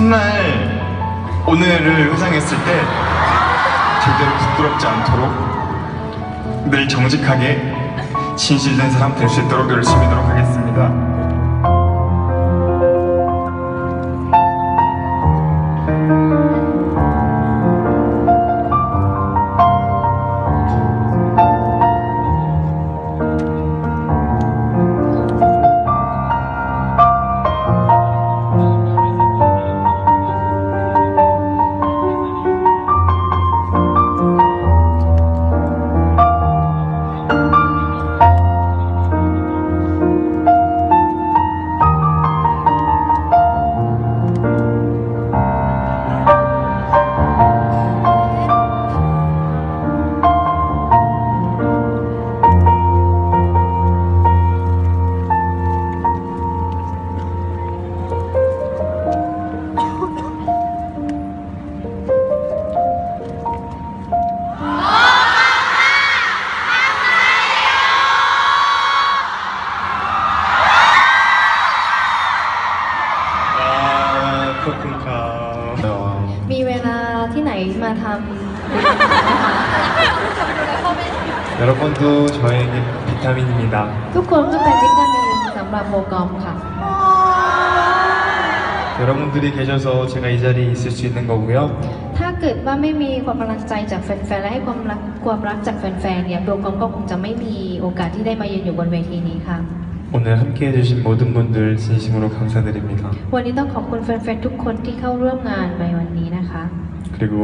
훗날 오늘을 회상했을 때 절대로 부끄럽지 않도록 늘 정직하게 진실된 사람 될 수 있도록 열심히 노력하겠습니다. 아, 그렇군요. มีเวลาที่ไหนมาท 여러분도 저에게 비타민입니다. ำทุกคนก็เป็นวิตามินสำหรับโบกอมค่ะ 여러분들이 계셔서 제가 이 자리에 있을 수 있는 거고요. ถ้าเกิดว่าไม่มีความกำลังใจจากแฟนๆ และให้ความรักความรักจากแฟนๆ เนี่ยโบกอมก็คงจะไม่มีโอกาสที่ได้มายืนอยู่บนเวทีนี้ค่ะ 오늘 함께 해주신 모든 분들 진심으로 감사드립니다. วันนี้ต้องขอบคุณแฟนๆ ทุกคนที่เข้าร่วมงานในวันนี้นะคะ 그리고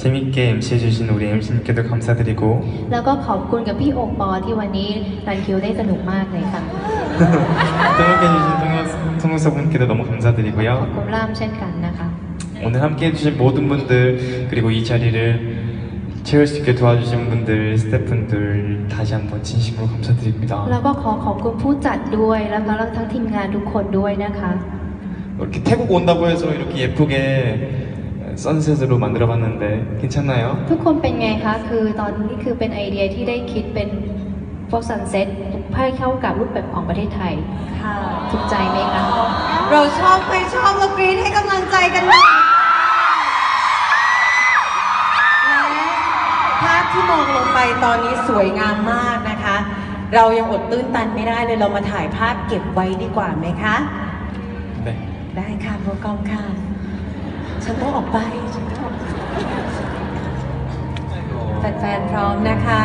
재밌게 MC 해주신 우리 MC님께도 감사드리고 แล้วก็ขอบคุณกับพี่โอปอที่วันนี้รันคิวได้สนุกมากเลยค่ะ 등록해주신 성우서분께도 너무 ขอบ 감사드리고요. คุณล่ามchenกันนะคะ 오늘 함께 해주신 모든 분들 그리고 이 자리를 채울 수 있게 도와주신 분들 스태프분들 다시 한번 진심으로 감사드립니다. แล้วก็ขอขอบคุณผู้จัดด้วย แล้วก็ทั้งทีมงานทุกคนด้วยนะคะ 이렇게 태국 온다고 해서 이렇게 예쁘게 선셋으로 만들어봤는데 괜찮나요? ทุกคนเป็นไงคะ คือตอนนี้คือเป็นไอเดียที่ได้คิดเป็นพวกซันเซ็ตให้เข้ากับรูปแบบของประเทศไทย ค่ะ ถูกใจไหมคะ เราชอบใครชอบเรากรี๊ดให้กำลังใจกันหน่อย ไปตอนนี้สวยงามมากนะคะ เรายังอดตื้นตันไม่ได้เลยเรามาถ่ายภาพเก็บไว้ดีกว่าไหมคะ 네. ได้ค่ะโปรกรมค่ะ ฉันต้องออกไปฉันต้องออกไปแฟนๆพร้อมนะคะ